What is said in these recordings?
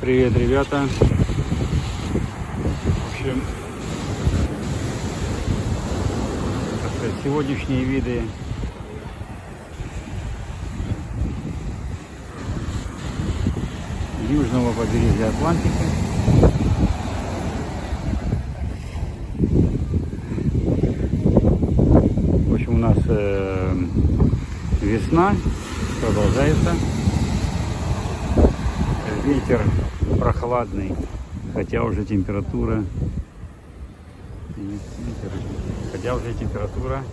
Привет, ребята. В общем, сегодняшние виды южного побережья Атлантики. В общем, у нас э, весна продолжается. Ветер прохладный, хотя уже температура, хотя уже температура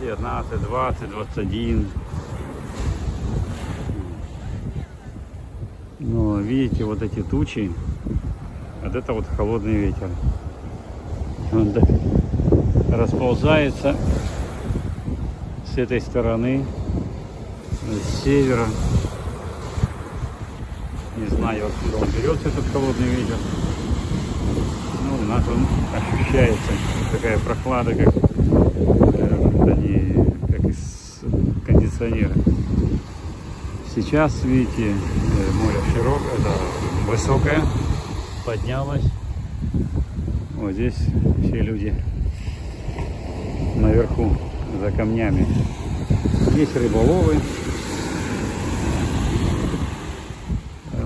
19, 20, 21. Но видите, вот эти тучи, вот это вот холодный ветер. Он расползается с этой стороны, с севера. Не знаю, откуда он берется, этот холодный ветер. Ну, у нас он ощущается. Такая прохлада, как, э, как из кондиционера. Сейчас, видите, э, море широкое, это высокое, поднялось. Вот здесь все люди наверху, за камнями. Есть рыболовы,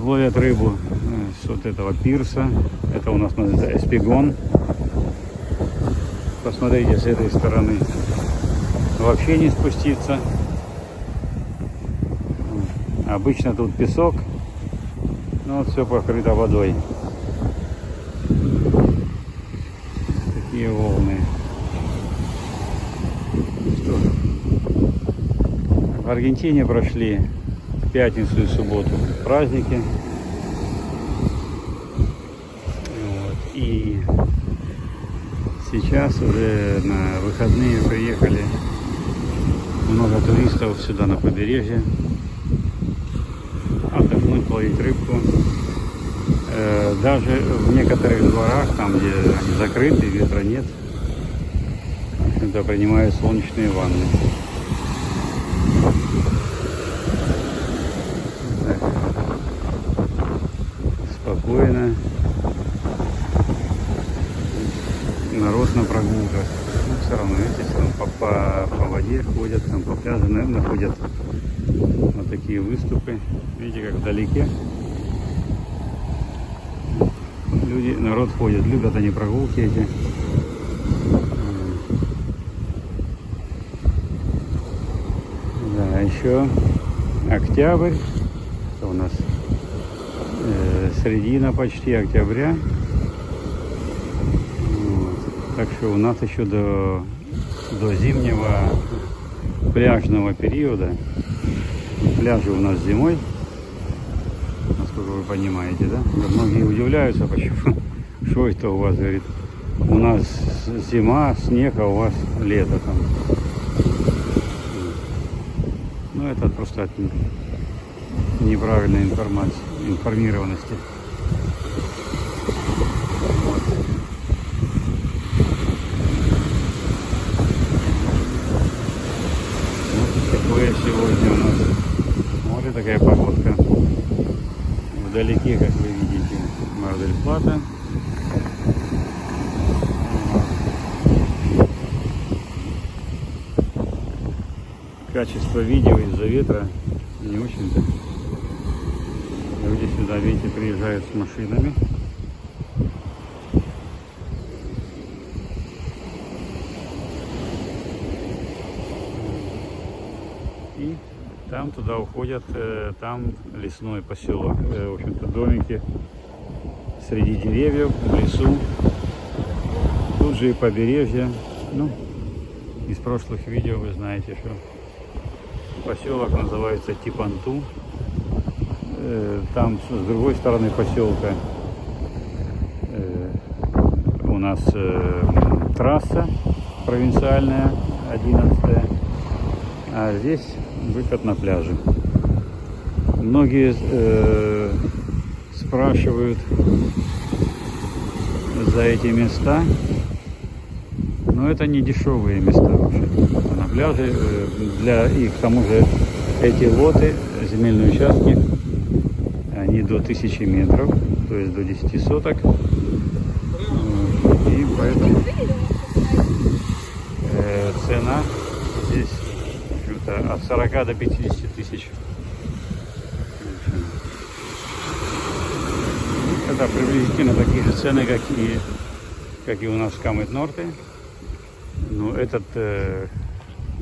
ловят рыбу с вот этого пирса. Это у нас называется эспигон. Посмотрите с этой стороны. Вообще не спуститься. Обычно тут песок. Но вот все покрыто водой. Такие волны. Что? В Аргентине прошли пятницу и субботу праздники. Вот. И сейчас уже на выходные приехали много туристов сюда на побережье отдохнуть, ловить рыбку. Э, даже в некоторых дворах, там где они закрыты, ветра нет, это принимают солнечные ванны. Спокойно. Народ на прогулках. Ну, все равно, видите, все равно по, по, по воде ходят, там по пляжу, наверное, ходят вот такие выступы. Видите, как вдалеке. Люди, народ ходит, любят они прогулки эти. Да, еще октябрь. Это у нас середина почти октября. Вот. Так что у нас еще до, до зимнего пляжного периода. Пляжи у нас зимой, насколько вы понимаете, да? Многие удивляются, почему, что это у вас, говорит, у нас зима, снег, а у вас лето там. Ну, это просто от неправильной информации, информированности. Вот. Вот такое сегодня у нас море, такая погодка. Вдалеке, как вы видите, Мардель Плата. Качество видео из-за ветра не очень-то. Люди сюда, видите, приезжают с машинами. И там туда уходят, э, там лесной поселок. Э, в общем-то, домики среди деревьев, в лесу. Тут же и побережье. Ну, из прошлых видео вы знаете, что поселок называется Типанту. Э, там с другой стороны поселка у нас трасса провинциальная 11 а здесь выход на пляже. Многие э, спрашивают за эти места, но это не дешевые места вообще. На пляже э, для и к тому же эти лоты, земельные участки, они до 1000 метров, то есть до 10 соток. И поэтому э, цена общем-то, от 40 до 50 тысяч. Это приблизительно такие же цены, как и, как и у нас в Камет Норте. Но этот, э,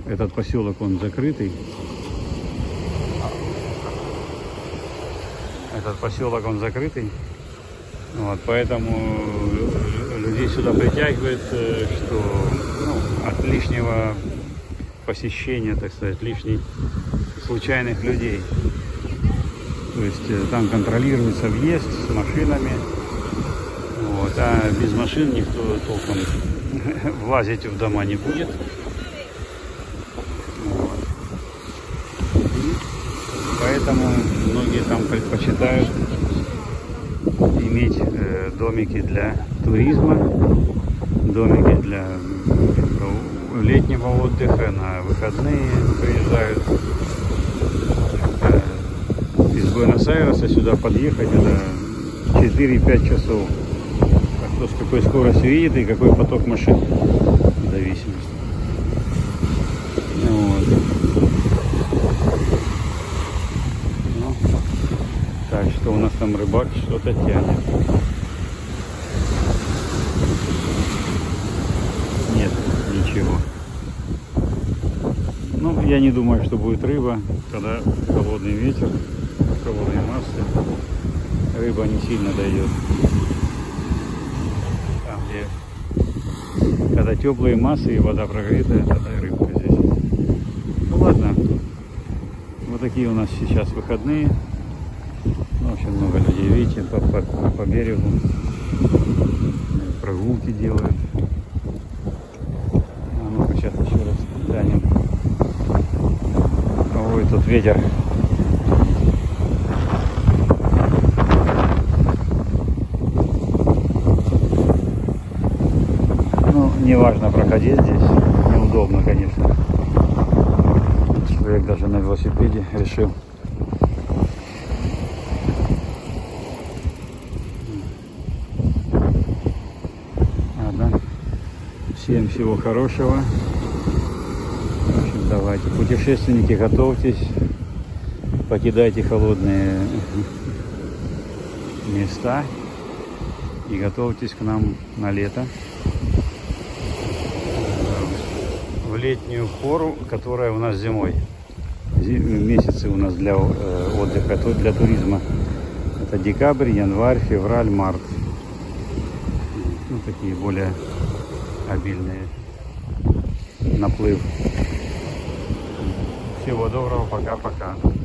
этот поселок, он закрытый. Этот поселок, он закрытый. Вот, поэтому людей сюда притягивает, э, что ну, от лишнего посещения, так сказать, лишних случайных людей. То есть э, там контролируется въезд с машинами. Вот, а без машин никто толком влазить в дома не будет. Вот. поэтому многие там предпочитают иметь э, домики для туризма, домики для летнего отдыха, на выходные приезжают. Из Буэнос-Айреса сюда подъехать это 4-5 часов. А кто с какой скоростью едет и какой поток машин в зависимости. Вот. Ну, так, что у нас там рыбак что-то тянет. Нет, ничего. Ну, я не думаю, что будет рыба, когда холодный ветер, холодные массы. Рыба не сильно дает. Там, где когда теплые массы и вода прогретая, тогда и рыбка здесь. Ну ладно, вот такие у нас сейчас выходные. Ну, очень много людей, видите, по, по, по берегу прогулки делают. А ну-ка сейчас еще раз глянем. Ой, тут ветер. Ну, неважно проходить здесь. Неудобно, конечно. Человек даже на велосипеде решил. Ладно. Всем всего хорошего. Давайте, путешественники, готовьтесь, покидайте холодные места и готовьтесь к нам на лето. В летнюю пору, которая у нас зимой. Месяцы у нас для э, отдыха, то для туризма. Это декабрь, январь, февраль, март. Ну, такие более обильные наплыв. Всего доброго, пока-пока.